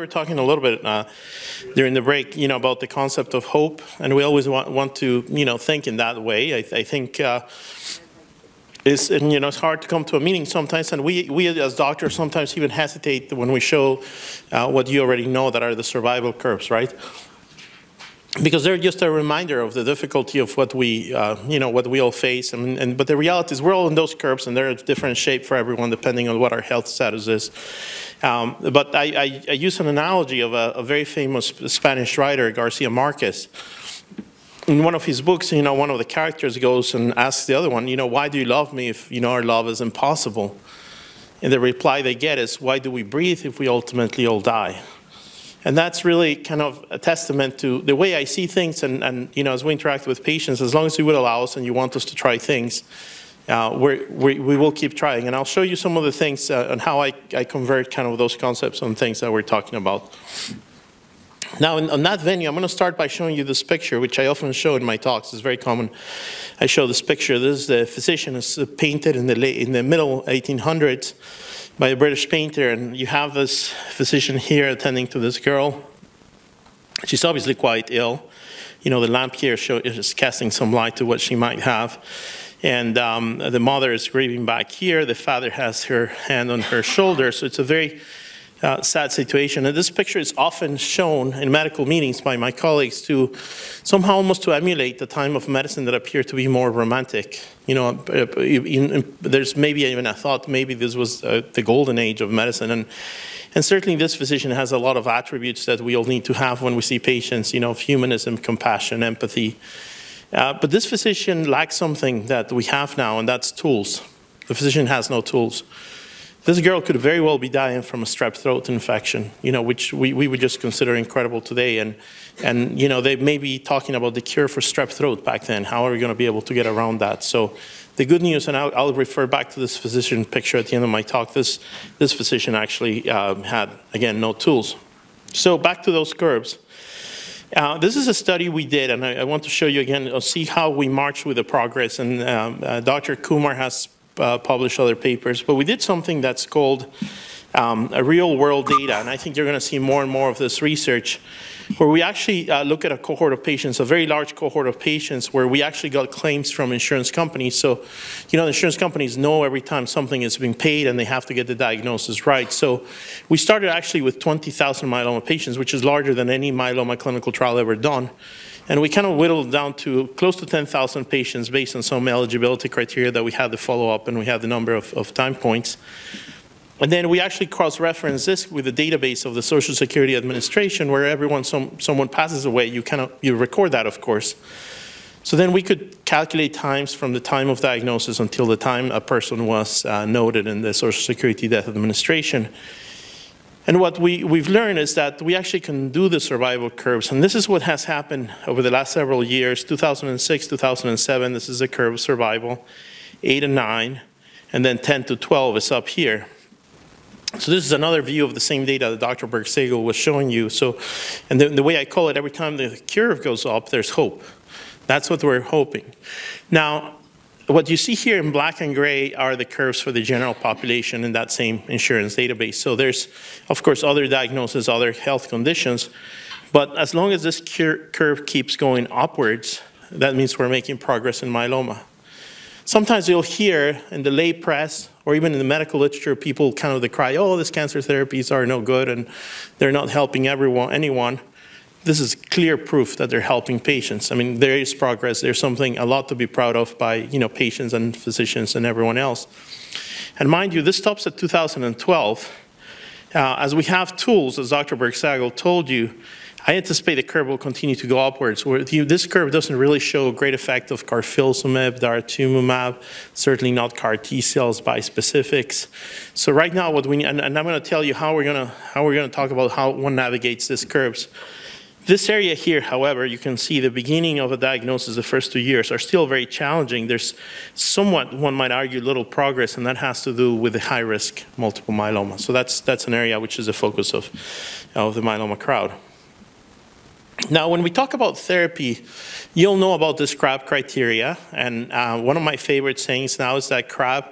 were talking a little bit uh, during the break, you know, about the concept of hope, and we always want, want to, you know, think in that way. I, I think uh, it's, and, you know, it's hard to come to a meeting sometimes, and we, we as doctors sometimes even hesitate when we show uh, what you already know that are the survival curves, right? Because they're just a reminder of the difficulty of what we, uh, you know, what we all face. And, and, but the reality is we're all in those curves and they're a different shape for everyone depending on what our health status is. Um, but I, I, I, use an analogy of a, a, very famous Spanish writer, Garcia Marquez. In one of his books, you know, one of the characters goes and asks the other one, you know, why do you love me if, you know, our love is impossible? And the reply they get is, why do we breathe if we ultimately all die? And that's really kind of a testament to the way I see things and, and you know, as we interact with patients, as long as you would allow us and you want us to try things, uh, we we, will keep trying. And I'll show you some of the things uh, and how I, I convert kind of those concepts on things that we're talking about. Now, in, on that venue, I'm going to start by showing you this picture, which I often show in my talks. It's very common. I show this picture. This is the physician. It's painted in the, late, in the middle 1800s by a British painter, and you have this physician here attending to this girl. She's obviously quite ill. You know, the lamp here show, is casting some light to what she might have. And um, the mother is grieving back here. The father has her hand on her shoulder. So it's a very uh, sad situation. And this picture is often shown in medical meetings by my colleagues to somehow almost to emulate the time of medicine that appeared to be more romantic. You know, uh, in, there's maybe even a thought maybe this was uh, the golden age of medicine. And, and certainly this physician has a lot of attributes that we all need to have when we see patients, you know, humanism, compassion, empathy. Uh, but this physician lacks something that we have now, and that's tools. The physician has no tools. This girl could very well be dying from a strep throat infection, you know, which we, we would just consider incredible today. And, and, you know, they may be talking about the cure for strep throat back then. How are we going to be able to get around that? So the good news, and I'll, I'll, refer back to this physician picture at the end of my talk, this, this physician actually uh, had, again, no tools. So back to those curves. Uh, this is a study we did, and I, I want to show you again, uh, see how we march with the progress. And um, uh, Dr. Kumar has uh, publish other papers. But we did something that's called um, a real world data, and I think you're going to see more and more of this research where we actually uh, look at a cohort of patients, a very large cohort of patients, where we actually got claims from insurance companies. So, you know, insurance companies know every time something is being paid and they have to get the diagnosis right. So, we started actually with 20,000 myeloma patients, which is larger than any myeloma clinical trial ever done. And we kind of whittled down to close to 10,000 patients based on some eligibility criteria that we had to follow up and we had the number of, of time points. And then we actually cross-reference this with the database of the Social Security Administration where everyone, some, someone passes away, you, of, you record that, of course. So then we could calculate times from the time of diagnosis until the time a person was uh, noted in the Social Security Death Administration. And what we, we've learned is that we actually can do the survival curves. And this is what has happened over the last several years 2006, 2007, this is a curve of survival, 8 and 9, and then 10 to 12 is up here. So this is another view of the same data that Dr. Bergsagel was showing you. So, and the, the way I call it, every time the curve goes up, there's hope. That's what we're hoping. Now, what you see here in black and gray are the curves for the general population in that same insurance database. So there's, of course, other diagnoses, other health conditions, but as long as this curve keeps going upwards, that means we're making progress in myeloma. Sometimes you'll hear in the lay press or even in the medical literature, people kind of the cry, oh, these cancer therapies are no good and they're not helping everyone, anyone this is clear proof that they're helping patients. I mean, there is progress. There's something a lot to be proud of by you know patients and physicians and everyone else. And mind you, this stops at 2012. Uh, as we have tools, as Dr. Bergsagel told you, I anticipate the curve will continue to go upwards. This curve doesn't really show a great effect of carfilzomib, daratumumab, certainly not CAR T cells bispecifics. So right now, what we and, and I'm going to tell you how we're going to how we're going to talk about how one navigates these curves. This area here, however, you can see the beginning of a diagnosis, the first two years, are still very challenging. There's somewhat, one might argue, little progress, and that has to do with the high-risk multiple myeloma. So that's, that's an area which is a focus of, of the myeloma crowd. Now, when we talk about therapy, you'll know about this CRAB criteria, and uh, one of my favorite sayings now is that crab,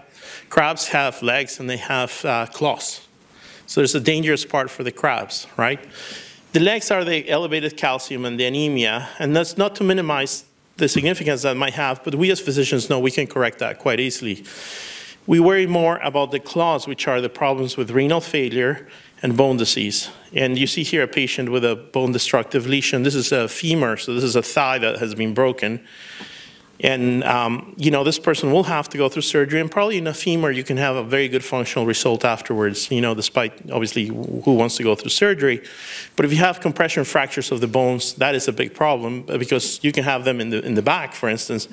crabs have legs and they have uh, claws. So there's a dangerous part for the crabs, right? The legs are the elevated calcium and the anemia, and that's not to minimize the significance that might have, but we as physicians know we can correct that quite easily. We worry more about the claws, which are the problems with renal failure and bone disease. And you see here a patient with a bone destructive lesion. This is a femur, so this is a thigh that has been broken. And, um, you know, this person will have to go through surgery, and probably in a femur you can have a very good functional result afterwards, you know, despite obviously who wants to go through surgery. But if you have compression fractures of the bones, that is a big problem because you can have them in the, in the back, for instance,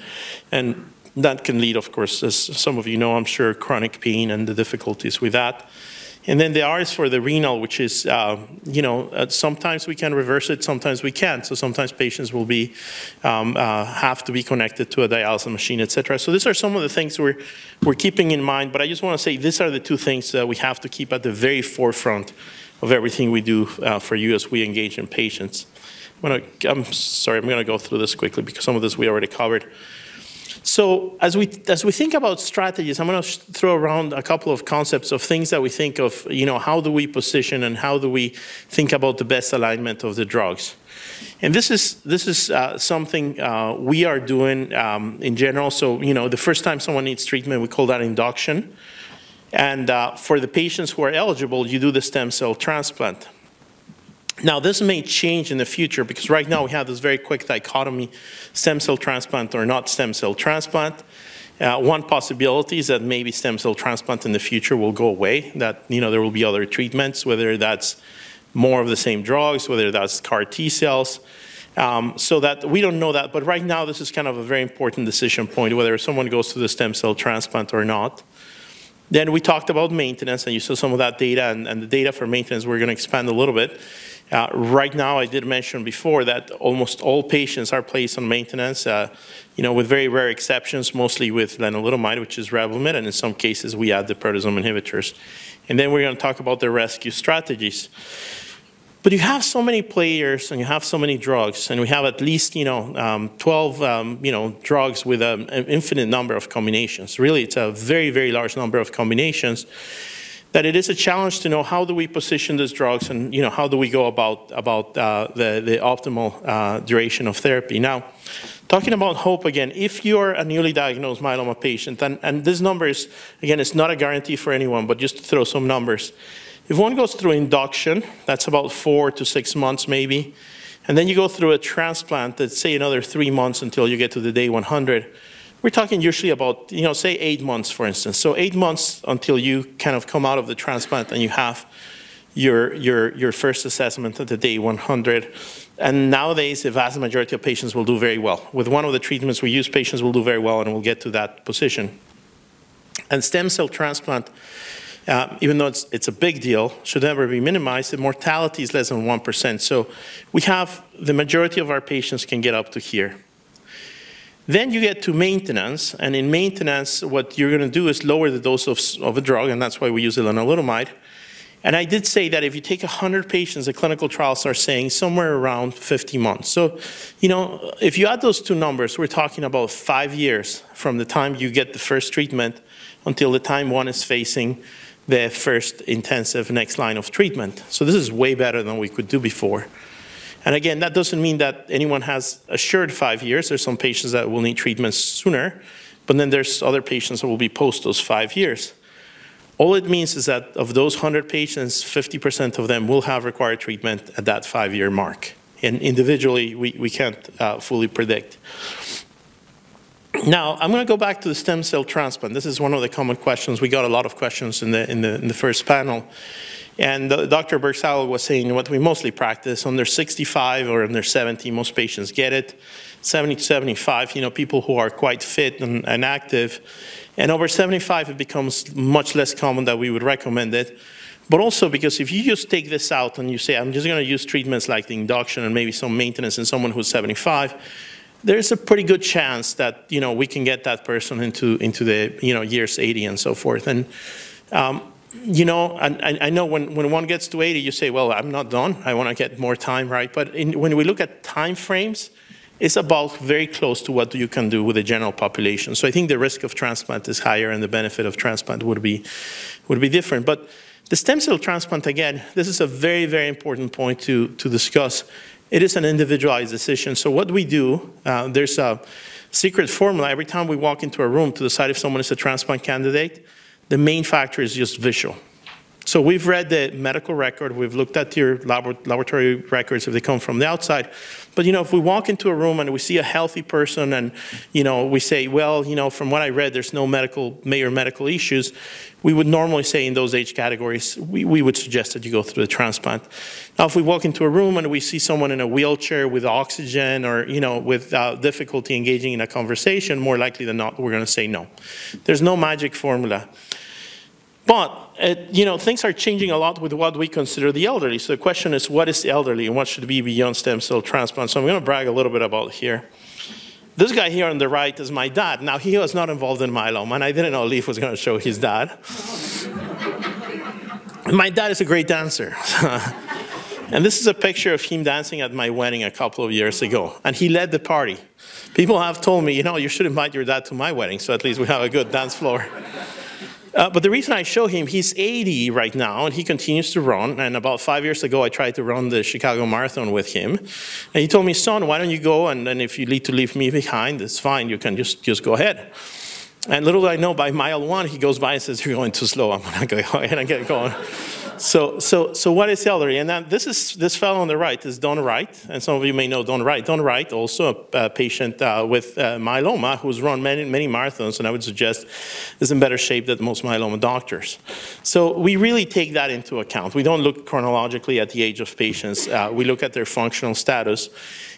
and that can lead, of course, as some of you know, I'm sure, chronic pain and the difficulties with that. And then the R is for the renal, which is, uh, you know, uh, sometimes we can reverse it, sometimes we can't. So sometimes patients will be, um, uh, have to be connected to a dialysis machine, et cetera. So these are some of the things we're, we're keeping in mind. But I just want to say these are the two things that we have to keep at the very forefront of everything we do uh, for you as we engage in patients. I'm, gonna, I'm sorry, I'm going to go through this quickly because some of this we already covered. So as we, as we think about strategies, I'm going to throw around a couple of concepts of things that we think of, you know, how do we position and how do we think about the best alignment of the drugs. And this is, this is uh, something uh, we are doing um, in general. So, you know, the first time someone needs treatment, we call that induction. And uh, for the patients who are eligible, you do the stem cell transplant. Now, this may change in the future because right now we have this very quick dichotomy, stem cell transplant or not stem cell transplant. Uh, one possibility is that maybe stem cell transplant in the future will go away, that you know, there will be other treatments, whether that's more of the same drugs, whether that's CAR T cells. Um, so that we don't know that, but right now this is kind of a very important decision point, whether someone goes to the stem cell transplant or not. Then we talked about maintenance, and you saw some of that data, and, and the data for maintenance we're going to expand a little bit. Uh, right now, I did mention before that almost all patients are placed on maintenance, uh, you know, with very rare exceptions, mostly with lenalidomide, which is Revlimid, and in some cases we add the proteasome inhibitors. And then we're going to talk about the rescue strategies. But you have so many players and you have so many drugs, and we have at least, you know, um, 12, um, you know, drugs with an infinite number of combinations. Really, it's a very, very large number of combinations that it is a challenge to know how do we position these drugs and you know how do we go about about uh, the the optimal uh, duration of therapy. Now, talking about hope again, if you're a newly diagnosed myeloma patient, and and this number is again it's not a guarantee for anyone, but just to throw some numbers. If one goes through induction, that's about four to six months maybe, and then you go through a transplant that's say another three months until you get to the day 100 we're talking usually about, you know, say eight months, for instance. So eight months until you kind of come out of the transplant and you have your, your, your first assessment at the day 100. And nowadays, the vast majority of patients will do very well. With one of the treatments we use, patients will do very well, and we'll get to that position. And stem cell transplant, uh, even though it's, it's a big deal, should never be minimized. The mortality is less than 1%. So we have the majority of our patients can get up to here. Then you get to maintenance, and in maintenance, what you're going to do is lower the dose of, of a drug, and that's why we use lenalidomide. And I did say that if you take 100 patients, the clinical trials are saying somewhere around 50 months. So, you know, if you add those two numbers, we're talking about five years from the time you get the first treatment until the time one is facing the first intensive next line of treatment. So this is way better than we could do before. And again, that doesn't mean that anyone has assured five years. There's some patients that will need treatment sooner, but then there's other patients that will be post those five years. All it means is that of those 100 patients, 50% of them will have required treatment at that five-year mark. And individually, we, we can't uh, fully predict. Now, I'm going to go back to the stem cell transplant. This is one of the common questions. We got a lot of questions in the, in the, in the first panel. And Dr. Bergsagel was saying what we mostly practice under 65 or under 70, most patients get it. 70 to 75, you know, people who are quite fit and, and active. And over 75, it becomes much less common that we would recommend it. But also because if you just take this out and you say, I'm just going to use treatments like the induction and maybe some maintenance in someone who's 75, there's a pretty good chance that, you know, we can get that person into, into the, you know, years 80 and so forth. And um, you know, I, I know when, when one gets to 80, you say, well, I'm not done. I want to get more time, right? But in, when we look at time frames, it's about very close to what you can do with the general population. So I think the risk of transplant is higher and the benefit of transplant would be, would be different. But The stem cell transplant, again, this is a very, very important point to, to discuss. It is an individualized decision. So what we do, uh, there's a secret formula. Every time we walk into a room to decide if someone is a transplant candidate, the main factor is just visual. So we've read the medical record, we've looked at your laboratory records if they come from the outside. But you know, if we walk into a room and we see a healthy person and you know, we say, well, you know, from what I read, there's no medical major medical issues, we would normally say in those age categories, we, we would suggest that you go through the transplant. Now, if we walk into a room and we see someone in a wheelchair with oxygen or you know, with uh, difficulty engaging in a conversation, more likely than not, we're going to say no. There's no magic formula. But it, you know, things are changing a lot with what we consider the elderly. So the question is, what is the elderly and what should be beyond stem cell transplant? So I'm going to brag a little bit about here. This guy here on the right is my dad. Now, he was not involved in myeloma, and I didn't know Leif was going to show his dad. my dad is a great dancer. and this is a picture of him dancing at my wedding a couple of years ago. And he led the party. People have told me, you know, you should invite your dad to my wedding, so at least we have a good dance floor. Uh, but the reason I show him, he's 80 right now, and he continues to run. And about five years ago, I tried to run the Chicago Marathon with him. And he told me, son, why don't you go? And then if you need to leave me behind, it's fine. You can just, just go ahead. And little did I know, by mile one, he goes by and says, you're going too slow. I'm going to go ahead and get going. So, so, so what is elderly? And then this is this fellow on the right is Don Wright, and some of you may know Don Wright. Don Wright, also a, a patient uh, with uh, myeloma, who's run many many marathons, and I would suggest is in better shape than most myeloma doctors. So we really take that into account. We don't look chronologically at the age of patients. Uh, we look at their functional status.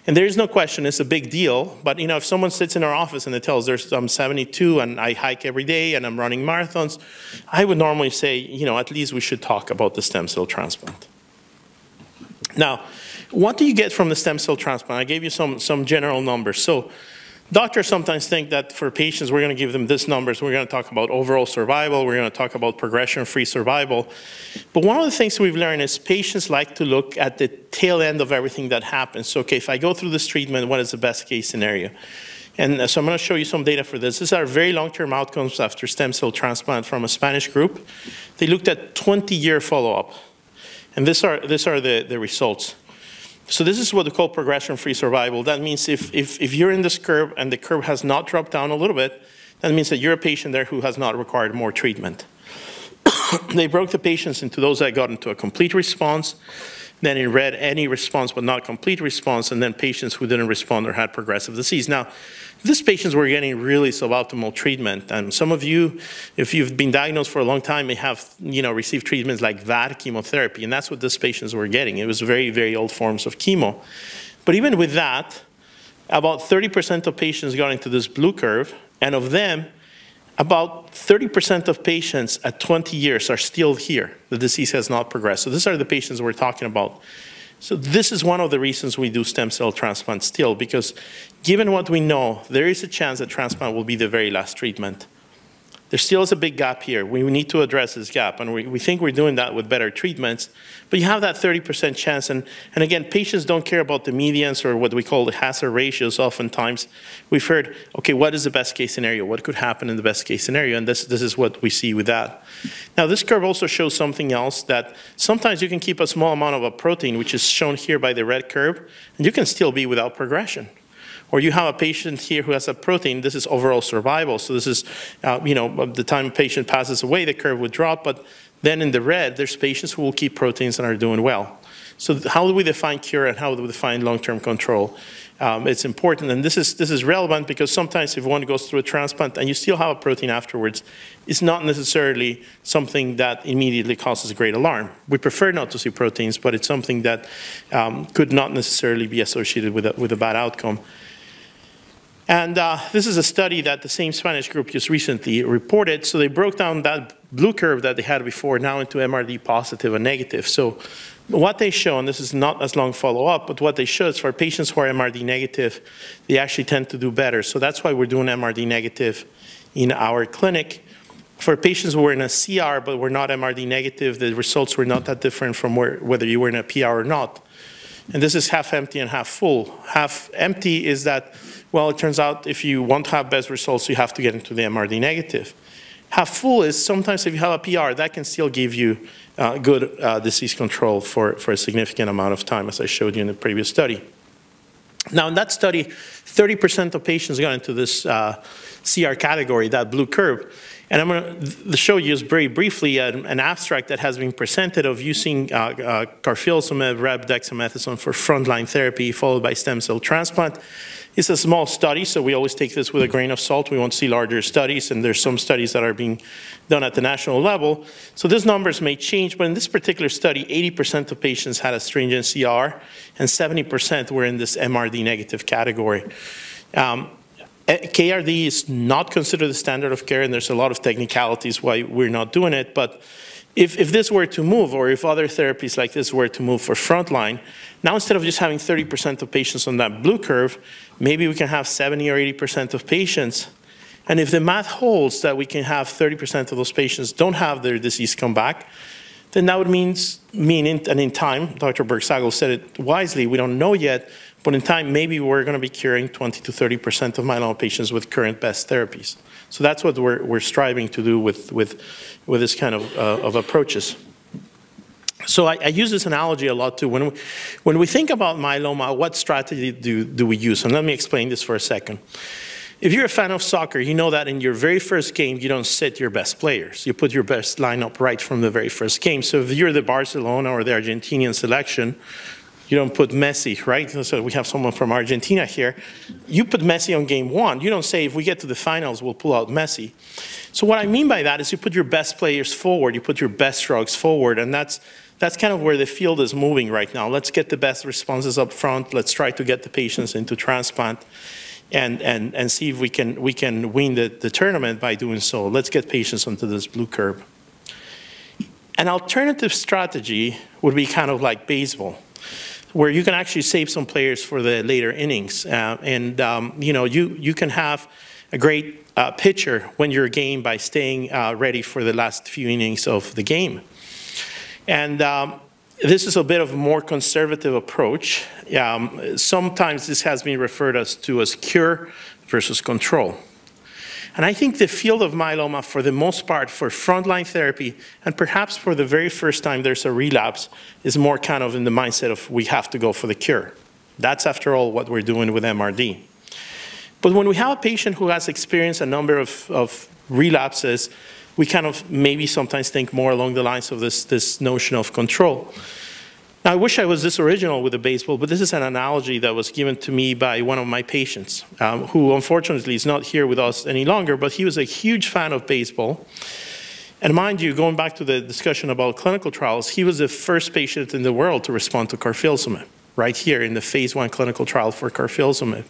And there is no question, it's a big deal. But you know, if someone sits in our office and they tell us I'm 72 and I hike every day and I'm running marathons, I would normally say, you know, at least we should talk about the stem cell transplant. Now, what do you get from the stem cell transplant? I gave you some, some general numbers. So Doctors sometimes think that for patients, we're going to give them this numbers. We're going to talk about overall survival. We're going to talk about progression-free survival. But one of the things we've learned is patients like to look at the tail end of everything that happens. So, okay, if I go through this treatment, what is the best case scenario? And uh, so I'm going to show you some data for this. These are very long-term outcomes after stem cell transplant from a Spanish group. They looked at 20-year follow-up. And these are, these are the, the results. So this is what we call progression-free survival. That means if, if, if you're in this curve and the curve has not dropped down a little bit, that means that you're a patient there who has not required more treatment. they broke the patients into those that got into a complete response, then in red, any response but not complete response, and then patients who didn't respond or had progressive disease. Now, these patients were getting really suboptimal treatment. And some of you, if you've been diagnosed for a long time, may have you know, received treatments like that chemotherapy. And that's what these patients were getting. It was very, very old forms of chemo. But even with that, about 30% of patients got into this blue curve. And of them, about 30% of patients at 20 years are still here. The disease has not progressed. So these are the patients we're talking about. So this is one of the reasons we do stem cell transplant still, because given what we know, there is a chance that transplant will be the very last treatment there still is a big gap here. We need to address this gap, and we, we think we're doing that with better treatments. But you have that 30% chance, and, and again, patients don't care about the medians or what we call the hazard ratios oftentimes. We've heard, okay, what is the best case scenario? What could happen in the best case scenario? And this, this is what we see with that. Now, this curve also shows something else, that sometimes you can keep a small amount of a protein, which is shown here by the red curve, and you can still be without progression. Or you have a patient here who has a protein, this is overall survival. So this is, uh, you know, the time a patient passes away, the curve would drop, but then in the red, there's patients who will keep proteins and are doing well. So how do we define cure and how do we define long-term control? Um, it's important, and this is, this is relevant because sometimes if one goes through a transplant and you still have a protein afterwards, it's not necessarily something that immediately causes a great alarm. We prefer not to see proteins, but it's something that um, could not necessarily be associated with a, with a bad outcome. And uh, this is a study that the same Spanish group just recently reported. So they broke down that blue curve that they had before now into MRD positive and negative. So what they show, and this is not as long follow-up, but what they show is for patients who are MRD negative, they actually tend to do better. So that's why we're doing MRD negative in our clinic. For patients who were in a CR but were not MRD negative, the results were not that different from where, whether you were in a PR or not. And this is half empty and half full. Half empty is that well, it turns out if you want to have best results, you have to get into the MRD negative. Half full is sometimes if you have a PR, that can still give you uh, good uh, disease control for, for a significant amount of time, as I showed you in the previous study. Now, in that study, 30% of patients got into this uh, CR category, that blue curve. And I'm going to show you just very briefly an, an, abstract that has been presented of using uh, uh, carfilzomib, for frontline therapy followed by stem cell transplant. It's a small study, so we always take this with a grain of salt. We won't see larger studies, and there's some studies that are being done at the national level. So these numbers may change, but in this particular study, 80% of patients had a stringent CR, and 70% were in this MRD negative category. Um, KRD is not considered the standard of care, and there's a lot of technicalities why we're not doing it, but if, if this were to move, or if other therapies like this were to move for frontline, now instead of just having 30% of patients on that blue curve, maybe we can have 70 or 80% of patients. And if the math holds that we can have 30% of those patients don't have their disease come back, then that would means, mean, in, and in time, Dr. Bergsagel said it wisely, we don't know yet, but in time, maybe we're going to be curing 20 to 30% of myeloma patients with current best therapies. So that's what we're, we're striving to do with, with, with this kind of, uh, of approaches. So I, I, use this analogy a lot too. When we, when we think about myeloma, what strategy do, do we use? And let me explain this for a second. If you're a fan of soccer, you know that in your very first game, you don't sit your best players. You put your best lineup right from the very first game. So if you're the Barcelona or the Argentinian selection, you don't put Messi, right? So we have someone from Argentina here. You put Messi on game one. You don't say, if we get to the finals, we'll pull out Messi. So what I mean by that is you put your best players forward, you put your best drugs forward, and that's, that's kind of where the field is moving right now. Let's get the best responses up front. Let's try to get the patients into transplant and, and, and see if we can, we can win the, the tournament by doing so. Let's get patients onto this blue curve. An alternative strategy would be kind of like baseball where you can actually save some players for the later innings. Uh, and, um, you know, you, you can have a great uh, pitcher when you're game by staying uh, ready for the last few innings of the game. And um, this is a bit of a more conservative approach. Um, sometimes this has been referred as to as cure versus control. And I think the field of myeloma, for the most part, for frontline therapy, and perhaps for the very first time there's a relapse, is more kind of in the mindset of we have to go for the cure. That's, after all, what we're doing with MRD. But when we have a patient who has experienced a number of, of relapses, we kind of maybe sometimes think more along the lines of this, this notion of control. Now, I wish I was this original with the baseball, but this is an analogy that was given to me by one of my patients, um, who unfortunately is not here with us any longer, but he was a huge fan of baseball. And mind you, going back to the discussion about clinical trials, he was the first patient in the world to respond to carfilzomib, right here in the phase one clinical trial for carfilzomib.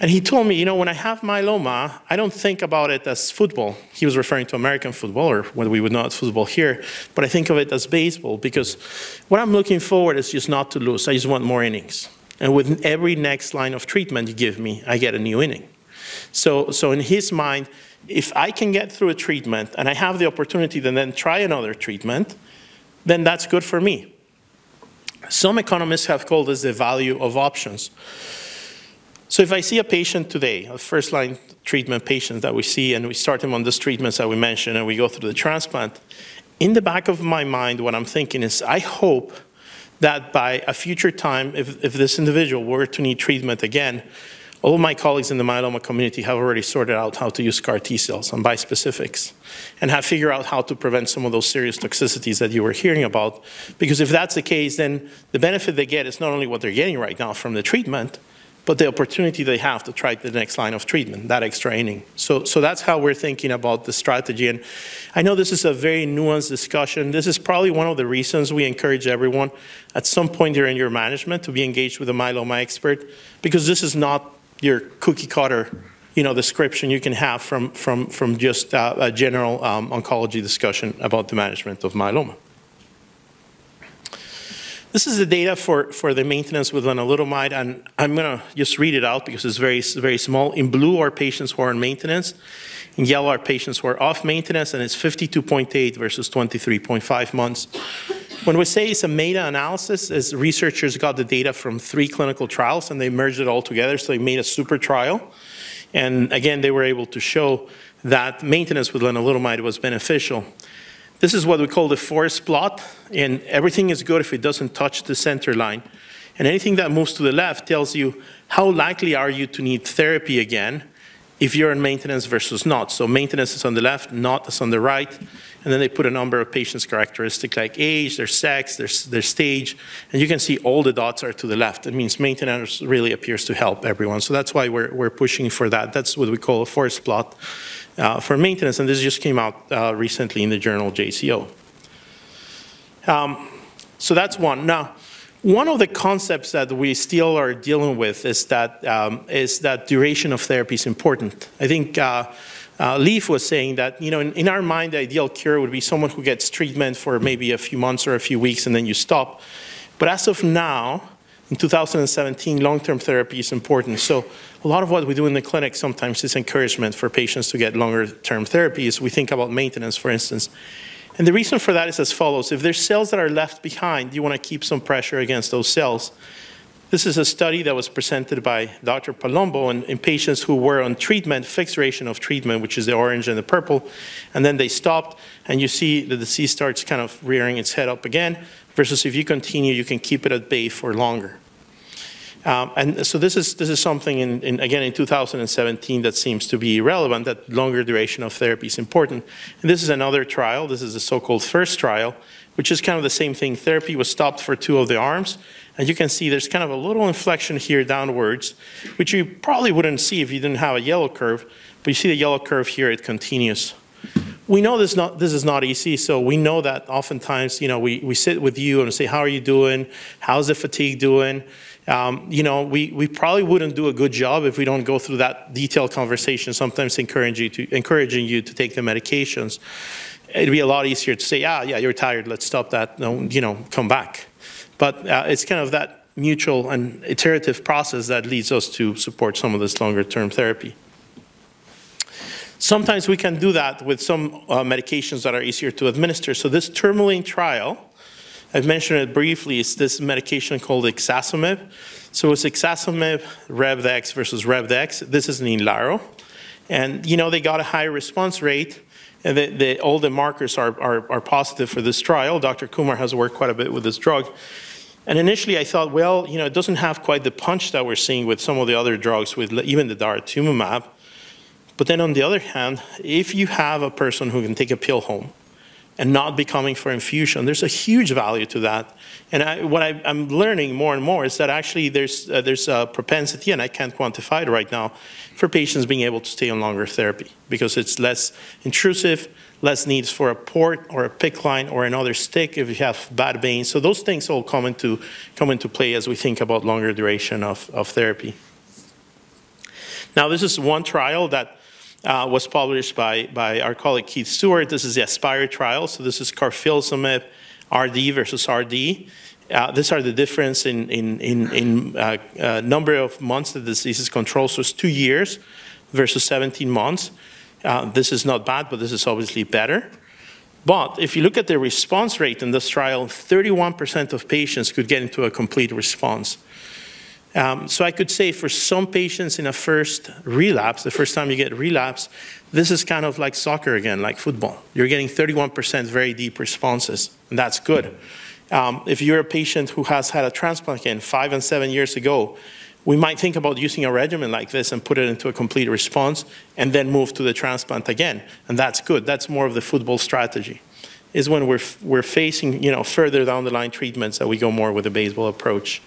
And he told me, you know, when I have myeloma, I don't think about it as football. He was referring to American football, or what we would know as football here, but I think of it as baseball because what I'm looking forward is just not to lose. I just want more innings. And with every next line of treatment you give me, I get a new inning. So, so in his mind, if I can get through a treatment and I have the opportunity to then try another treatment, then that's good for me. Some economists have called this the value of options. So if I see a patient today, a first-line treatment patient that we see, and we start them on these treatments that we mentioned, and we go through the transplant, in the back of my mind, what I'm thinking is, I hope that by a future time, if, if this individual were to need treatment again, all of my colleagues in the myeloma community have already sorted out how to use CAR T cells and bispecifics and have figured out how to prevent some of those serious toxicities that you were hearing about. Because if that's the case, then the benefit they get is not only what they're getting right now from the treatment, but the opportunity they have to try the next line of treatment, that extra inning. So, so that's how we're thinking about the strategy. And I know this is a very nuanced discussion. This is probably one of the reasons we encourage everyone at some point during your management to be engaged with a myeloma expert, because this is not your cookie cutter you know, description you can have from, from, from just uh, a general um, oncology discussion about the management of myeloma. This is the data for, for the maintenance with lenalidomide, and I'm going to just read it out because it's very, very small. In blue are patients who are on maintenance. In yellow are patients who are off maintenance, and it's 52.8 versus 23.5 months. When we say it's a meta-analysis, is researchers got the data from three clinical trials, and they merged it all together, so they made a super trial. And again, they were able to show that maintenance with lenalidomide was beneficial. This is what we call the forest plot, and everything is good if it doesn't touch the center line. And anything that moves to the left tells you how likely are you to need therapy again if you're in maintenance versus not. So maintenance is on the left, not is on the right. And then they put a number of patients' characteristics like age, their sex, their, their stage. And you can see all the dots are to the left. It means maintenance really appears to help everyone. So that's why we're, we're pushing for that. That's what we call a forest plot uh, for maintenance, and this just came out uh, recently in the journal JCO. Um, so that's one. Now, one of the concepts that we still are dealing with is that um, is that duration of therapy is important. I think uh, uh, Leif was saying that you know in, in, our mind the ideal cure would be someone who gets treatment for maybe a few months or a few weeks and then you stop. But as of now, in 2017, long-term therapy is important. So a lot of what we do in the clinic sometimes is encouragement for patients to get longer-term therapies. We think about maintenance, for instance. And the reason for that is as follows. If there's cells that are left behind, you want to keep some pressure against those cells. This is a study that was presented by Dr. Palumbo in, in, patients who were on treatment, fixed duration of treatment, which is the orange and the purple, and then they stopped, and you see that the disease starts kind of rearing its head up again, versus if you continue, you can keep it at bay for longer. Um, and so this is, this is something, in, in, again, in 2017 that seems to be relevant, that longer duration of therapy is important. And this is another trial. This is the so-called first trial, which is kind of the same thing. Therapy was stopped for two of the arms. And you can see there's kind of a little inflection here downwards, which you probably wouldn't see if you didn't have a yellow curve. But you see the yellow curve here, it continues. We know this, not, this is not easy, so we know that oftentimes, you know, we, we sit with you and say, how are you doing? How's the fatigue doing? Um, you know, we, we probably wouldn't do a good job if we don't go through that detailed conversation, sometimes encouraging you to, encouraging you to take the medications. It'd be a lot easier to say, yeah, yeah, you're tired, let's stop that, no, you know, come back. But uh, it's kind of that mutual and iterative process that leads us to support some of this longer term therapy. Sometimes we can do that with some uh, medications that are easier to administer. So this tourmaline trial, I've mentioned it briefly, it's this medication called ixazomib. So it's ixazomib, Revdex versus Revdex. This is an. And, you know, they got a high response rate. And the, the, all the markers are, are, are positive for this trial. Dr. Kumar has worked quite a bit with this drug. And initially I thought, well, you know, it doesn't have quite the punch that we're seeing with some of the other drugs, with even the daratumumab. But then on the other hand, if you have a person who can take a pill home, and not be coming for infusion. There's a huge value to that. And I, what I, am learning more and more is that actually there's, uh, there's a propensity, and I can't quantify it right now, for patients being able to stay on longer therapy because it's less intrusive, less needs for a port or a PICC line or another stick if you have bad veins. So those things all come into, come into play as we think about longer duration of, of therapy. Now this is one trial that uh, was published by, by our colleague Keith Stewart. This is the ASPIRE trial. So this is carfilzomib RD versus RD. Uh, these are the difference in, in, in, in uh, uh, number of months the disease is controlled. So it's two years versus 17 months. Uh, this is not bad, but this is obviously better. But if you look at the response rate in this trial, 31% of patients could get into a complete response. Um, so I could say for some patients in a first relapse, the first time you get relapse, this is kind of like soccer again, like football. You're getting 31% very deep responses, and that's good. Um, if you're a patient who has had a transplant again five and seven years ago, we might think about using a regimen like this and put it into a complete response and then move to the transplant again. And that's good. That's more of the football strategy, is when we're, we're facing you know, further down the line treatments that we go more with a baseball approach.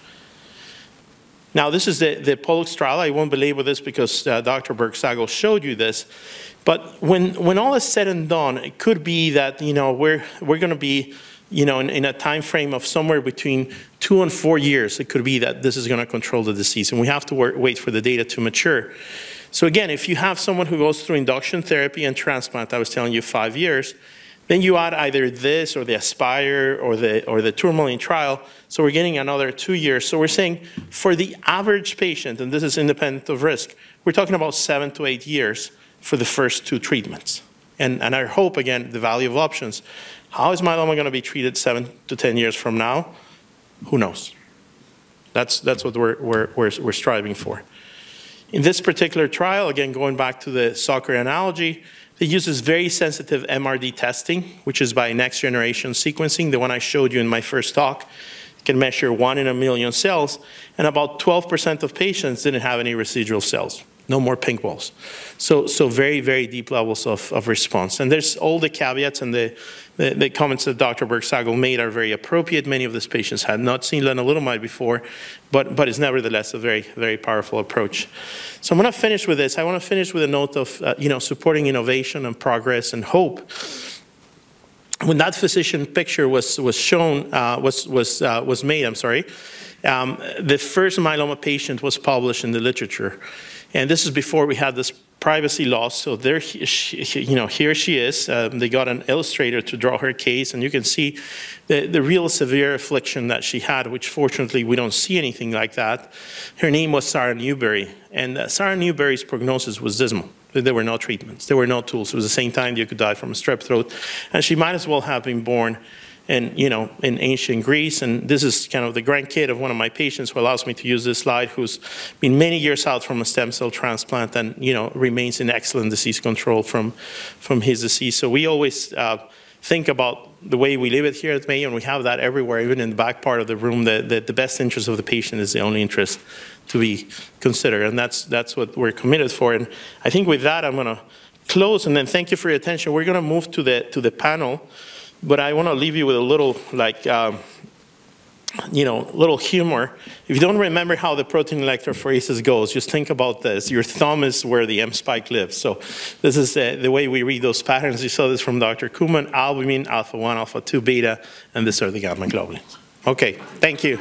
Now, this is the, the Pollux trial. I won't belabor this because uh, Dr. Bergsagel showed you this. But when, when all is said and done, it could be that, you know, we're, we're going to be, you know, in, in, a time frame of somewhere between two and four years, it could be that this is going to control the disease. And we have to work, wait for the data to mature. So again, if you have someone who goes through induction therapy and transplant, I was telling you five years, then you add either this or the Aspire or the, or the tourmaline trial, so we're getting another two years. So we're saying for the average patient, and this is independent of risk, we're talking about seven to eight years for the first two treatments. And, and I hope, again, the value of options. How is myeloma going to be treated seven to 10 years from now? Who knows? That's, that's what we're, we're, we're, we're striving for. In this particular trial, again, going back to the soccer analogy, it uses very sensitive MRD testing, which is by next generation sequencing, the one I showed you in my first talk. It can measure one in a million cells, and about 12% of patients didn't have any residual cells no more pink balls. So, so very, very deep levels of, of response. And there's all the caveats and the, the, the comments that Dr. Bergsagel made are very appropriate. Many of these patients had not seen lenalidomide before, but, but it's nevertheless a very, very powerful approach. So I'm going to finish with this. I want to finish with a note of, uh, you know, supporting innovation and progress and hope when that physician picture was was shown uh, was was uh, was made, I'm sorry, um, the first myeloma patient was published in the literature. And this is before we had this privacy law. So there, she, you know, here she is. Um, they got an illustrator to draw her case, and you can see the, the real severe affliction that she had, which fortunately we don't see anything like that. Her name was Sarah Newbury, and uh, Sarah Newbury's prognosis was dismal. There were no treatments. There were no tools. It was the same time you could die from a strep throat, and she might as well have been born in, you know, in ancient Greece. And this is kind of the grandkid of one of my patients who allows me to use this slide, who's been many years out from a stem cell transplant and, you know, remains in excellent disease control from, from his disease. So we always uh, think about the way we live it here at Mayo, and we have that everywhere, even in the back part of the room, that, that the best interest of the patient is the only interest to be considered. And that's, that's what we're committed for. And I think with that, I'm going to close, and then thank you for your attention. We're going to move to the, to the panel. But I want to leave you with a little, like, um, you know, little humor. If you don't remember how the protein electrophoresis goes, just think about this. Your thumb is where the M spike lives. So this is the, the way we read those patterns. You saw this from Dr. Kuhlman, albumin, alpha-1, alpha-2 beta, and this are the gamma globulins. Okay, thank you.